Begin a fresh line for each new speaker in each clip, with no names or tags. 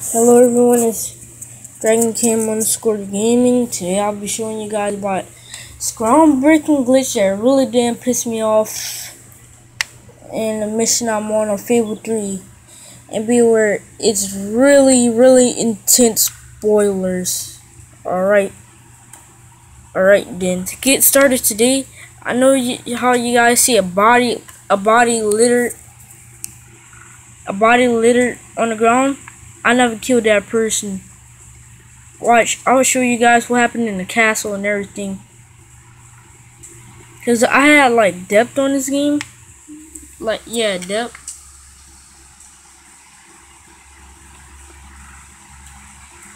Hello everyone, it's Dragon Cam underscore gaming. Today I'll be showing you guys about groundbreaking glitch that really damn pissed me off in the mission I'm on on Fable 3. And be aware, it's really, really intense spoilers. Alright. Alright then, to get started today, I know you, how you guys see a body, a body littered, a body littered on the ground I never killed that person. Watch, I will show you guys what happened in the castle and everything. Cause I had like depth on this game. Like yeah, depth.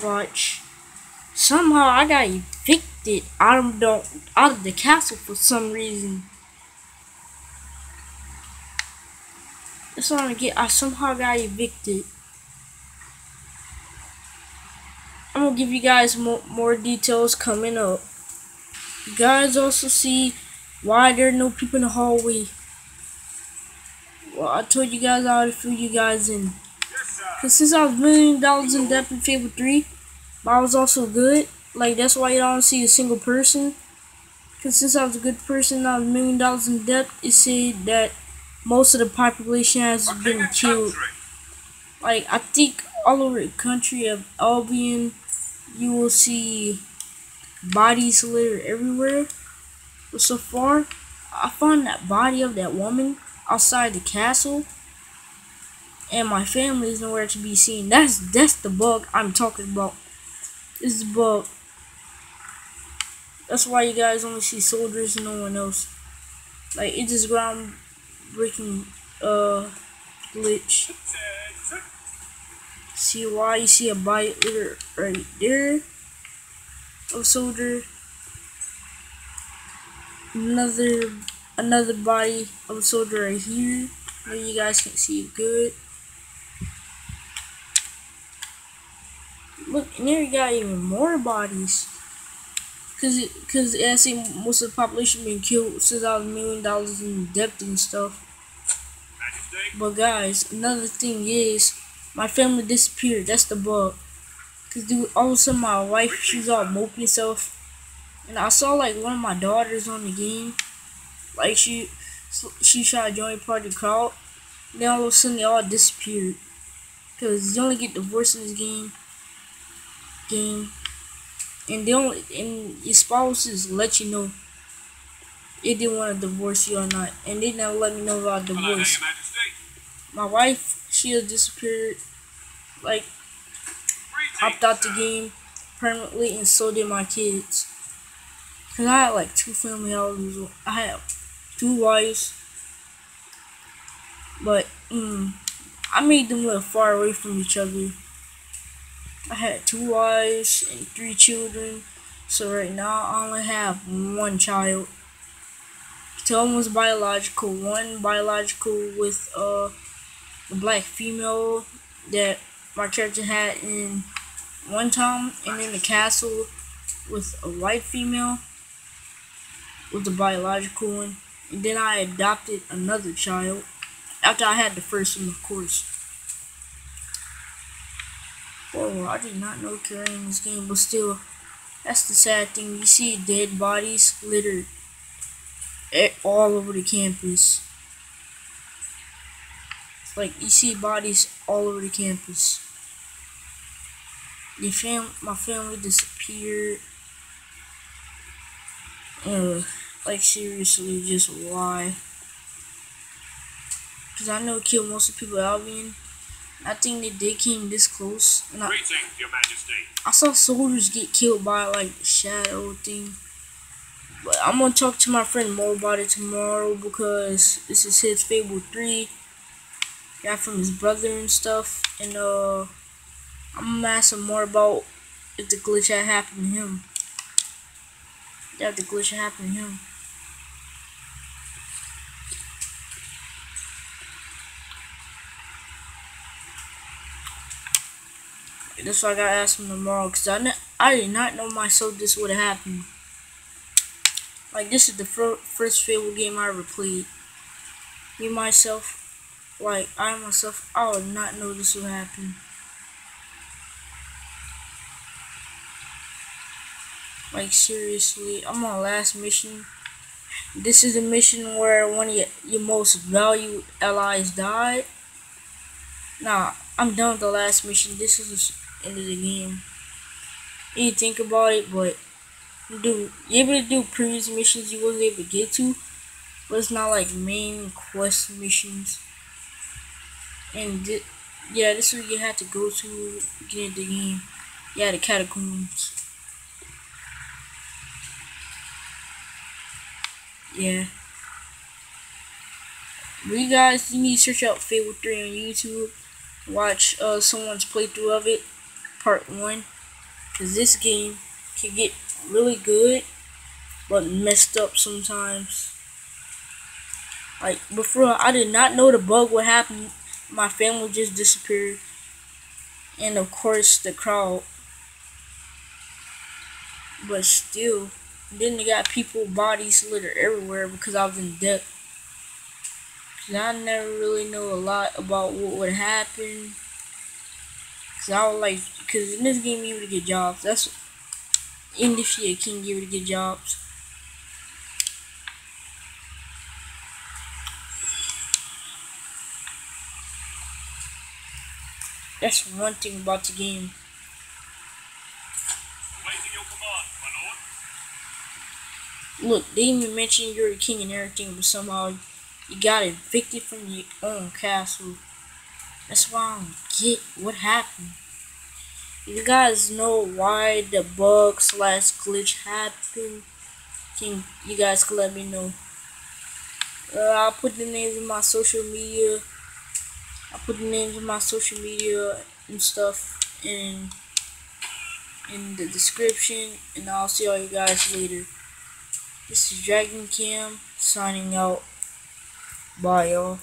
Watch. Somehow I got evicted out of the out of the castle for some reason. That's what I get. I somehow got evicted. I'm give you guys more, more details coming up. You guys also see why there are no people in the hallway. Well, I told you guys I would fill you guys in. Cause since I was million dollars in debt in Fable 3, but I was also good. Like that's why you don't see a single person. Cause since I was a good person, I was million dollars in debt. It said that most of the population has been killed. Like I think all over the country of Albion, you will see bodies littered everywhere. But so far, I found that body of that woman outside the castle, and my family is nowhere to be seen. That's that's the bug I'm talking about. This is the bug. That's why you guys only see soldiers and no one else. Like it is groundbreaking uh glitch. See why you see a bite right there of soldier. Another another body of a soldier right here. Maybe you guys can see good. Look, and there you got even more bodies. Cause, cause I see most of the population being killed was a million dollars in debt and stuff. But guys, another thing is, my family disappeared. That's the bug. Cause dude, all of a sudden my wife, she's all moping herself. And I saw like one of my daughters on the game. Like she, she tried to join party crowd. Then all of a sudden they all disappeared. Cause you only get divorced in this game. Game. And they only, and your spouses let you know if they want to divorce you or not. And they never let me know about divorce. My wife she disappeared, like, hopped out the game permanently, and so did my kids. Cause I had like two family houses. I had two wives, but mm, I made them live far away from each other. I had two wives and three children, so right now I only have one child. Two was biological, one biological with uh the black female that my character had in one time, and in the castle with a white female with the biological one. And then I adopted another child after I had the first one, of course. Oh, I did not know carrying this game, but still, that's the sad thing. You see dead bodies littered all over the campus. Like you see bodies all over the campus. The fam my family disappeared. Uh, like seriously, just why? Cause I know it killed most of the people Albion. I think they did came this close. And I. I saw soldiers get killed by like shadow thing. But I'm gonna talk to my friend more about it tomorrow because this is his Fable 3 got from his brother and stuff. And uh, I'm gonna ask him more about if the glitch had happened to him. Yeah, the glitch had happened to him. That's why I gotta ask him tomorrow, cause I I did not know myself this would have happened. Like this is the fir first Fable game I ever played. Me myself like, I myself, I would not know this would happen. Like, seriously, I'm on last mission. This is a mission where one of your, your most valued allies died. Nah, I'm done with the last mission. This is the end of the game. You think about it, but do you able to do previous missions you wasn't able to get to, but it's not like main quest missions. And yeah, this is you had to go to get the game. Yeah, the catacombs. Yeah. But you guys, you need to search out Fable 3 on YouTube. Watch uh, someone's playthrough of it, part 1. Because this game can get really good, but messed up sometimes. Like, before, I did not know the bug would happen. My family just disappeared. And of course, the crowd. But still, then they got people bodies littered everywhere because I was in debt. Cause I never really know a lot about what would happen. Cause I was like, cause in this game you would get jobs. That's in this year King you would get jobs. That's one thing about the game. Look, they even mentioned you're the king and everything, but somehow you got evicted from your own castle. That's why I don't get what happened. If you guys know why the bug slash glitch happened, can you guys can let me know. Uh, I'll put the names in my social media. I'll put the names of my social media and stuff in in the description, and I'll see all you guys later. This is Dragon Cam signing out. Bye, y'all.